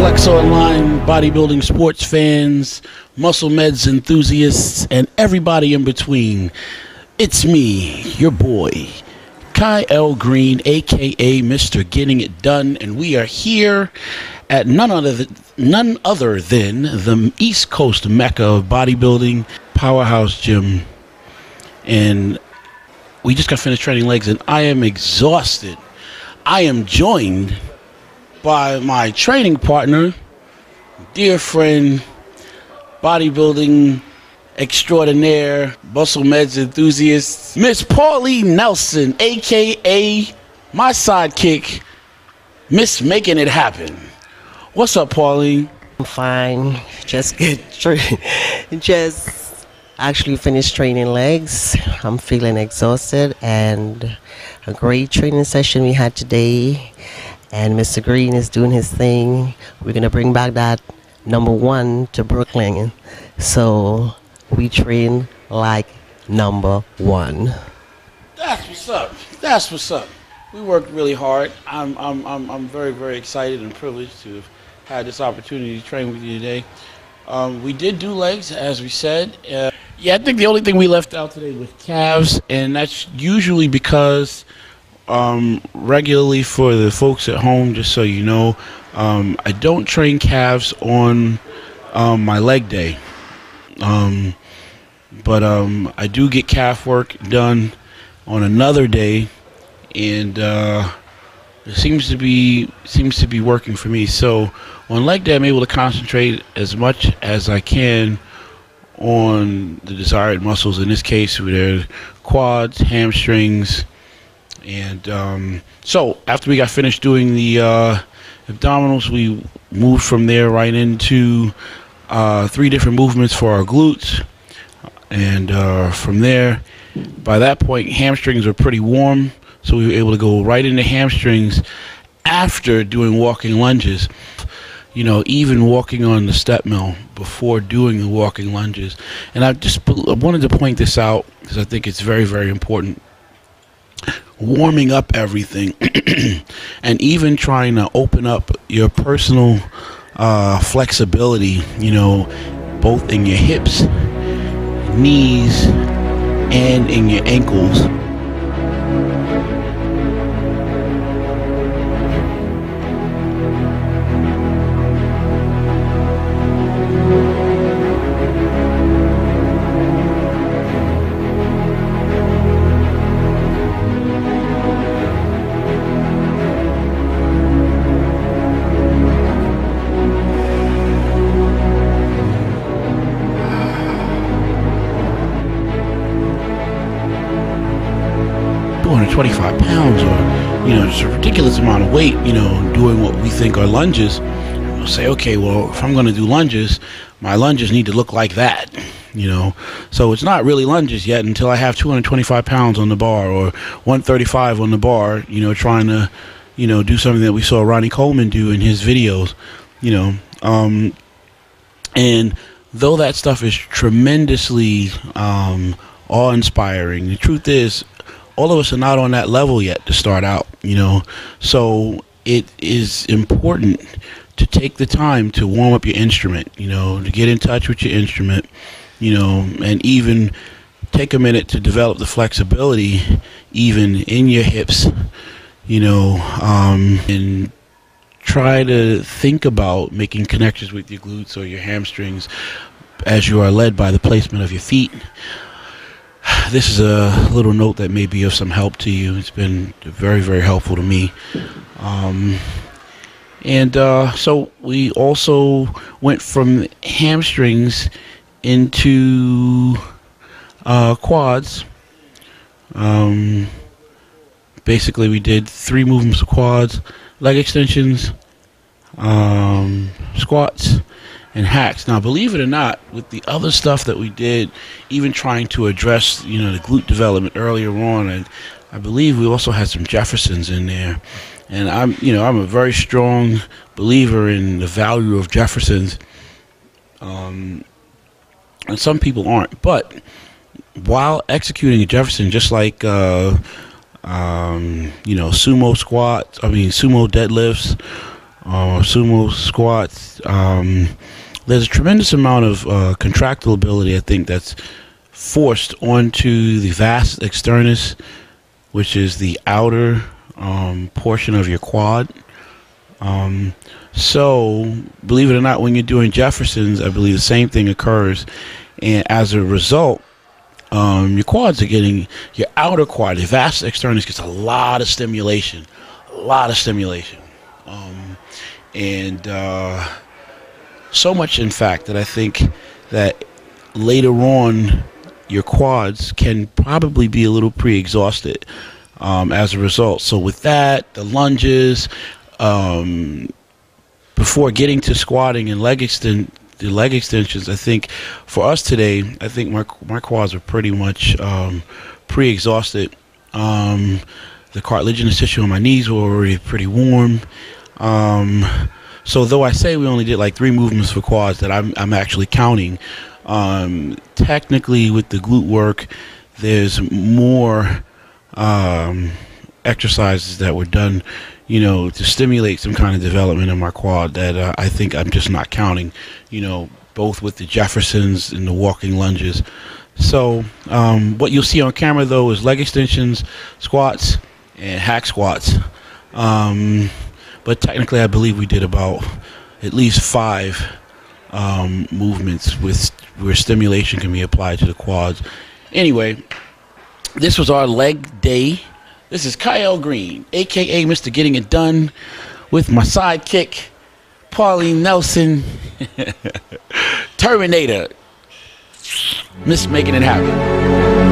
Flex Online bodybuilding sports fans, MuscleMeds enthusiasts, and everybody in between? It's me, your boy, Kai L. Greene, aka Mr. Getting It Done, and we are here at none other than, none other than the East Coast mecca of bodybuilding, Powerhouse Gym, and we just got finished training legs, and I am exhausted. I am joined by my training partner, dear friend, bodybuilding extraordinaire, MuscleMeds enthusiast, Miss Pauline Nelson, aka my sidekick, Miss Making It Happen. What's up, Pauline? I'm fine. Just good. Just actually finished training legs. I'm feeling exhausted and a great training session we had today and Mr. Greene is doing his thing. We're gonna bring back that number one to Brooklyn. So we train like number one. That's what's up. That's what's up. We worked really hard. I'm I'm I'm, I'm very very excited and privileged to have had this opportunity to train with you today. Um, we did do legs, as we said. Uh, yeah, I think the only thing we left out today was calves, and that's usually because um, regularly for the folks at home, just so you know. Um, I don't train calves on um, my leg day, um, but um, I do get calf work done on another day, and uh, it seems to be seems to be working for me. So on leg day, I'm able to concentrate as much as I can on the desired muscles. In this case, they're quads, hamstrings and um, so after we got finished doing the uh, abdominals, we moved from there right into uh, three different movements for our glutes. And uh, from there, by that point, hamstrings were pretty warm. So we were able to go right into hamstrings after doing walking lunges. You know, even walking on the step mill before doing the walking lunges. And I just I wanted to point this out because I think it's very, very important warming up everything and even trying to open up your personal uh, flexibility, you know, both in your hips, knees, and in your ankles. 225 pounds or, you know, just a ridiculous amount of weight, you know, doing what we think are lunges, we'll say, okay, well, if I'm going to do lunges, my lunges need to look like that, you know. So it's not really lunges yet until I have 225 pounds on the bar or 135 on the bar, you know, trying to, you know, do something that we saw Ronnie Coleman do in his videos, you know. Um, and though that stuff is tremendously um, awe inspiring, the truth is, all of us are not on that level yet to start out, you know. So it is important to take the time to warm up your instrument, you know, to get in touch with your instrument, you know, and even take a minute to develop the flexibility even in your hips, you know, um, and try to think about making connections with your glutes or your hamstrings as you are led by the placement of your feet this is a little note that may be of some help to you. It's been very, very helpful to me. Um, and uh, so we also went from hamstrings into uh, quads. Um, basically, we did three movements of quads, leg extensions, um, squats, and hacks. Now, believe it or not, with the other stuff that we did, even trying to address, you know, the glute development earlier on, and I believe we also had some Jeffersons in there. And I'm, you know, I'm a very strong believer in the value of Jeffersons. Um, and some people aren't, but while executing a Jefferson, just like, uh, um, you know, sumo squats, I mean, sumo deadlifts, uh, sumo squats. Um, there's a tremendous amount of uh, contractile ability, I think, that's forced onto the vastus externus, which is the outer um, portion of your quad. Um, so, believe it or not, when you're doing Jeffersons, I believe the same thing occurs. And as a result, um, your quads are getting, your outer quad, your vastus externus gets a lot of stimulation. A lot of stimulation. Um, and uh, so much, in fact, that I think that later on, your quads can probably be a little pre exhausted um, as a result. So, with that, the lunges, um, before getting to squatting and leg extend the leg extensions, I think for us today, I think my my quads are pretty much um, pre-exhausted. Um, the cartilaginous tissue on my knees were already pretty warm. So though I say we only did like three movements for quads that I'm I'm actually counting, um, technically with the glute work, there's more um, exercises that were done you know, to stimulate some kind of development in my quad that uh, I think I'm just not counting, you know, both with the Jeffersons and the walking lunges. So, um, what you'll see on camera though is leg extensions, squats, and hack squats. Um, but technically, I believe we did about at least five um, movements with where stimulation can be applied to the quads. Anyway, this was our leg day this is Kai L. Greene, aka Mr. Getting It Done, with my sidekick, Pauline Nelson, Terminator, Miss Making It Happen.